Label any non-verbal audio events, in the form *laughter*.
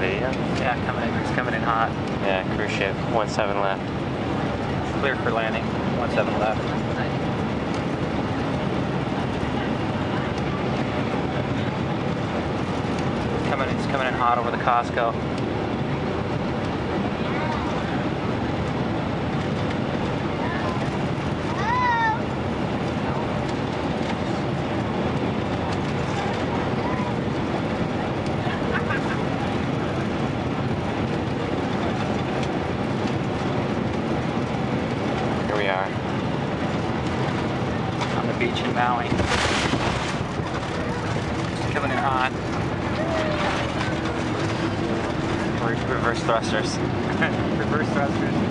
Yeah, coming in. It's coming in hot. Yeah, cruise ship. One seven left. Clear for landing. One seven left. Coming, it's coming in hot over the Costco. Beach in Maui. Coming in hot. Reverse thrusters. *laughs* Reverse thrusters.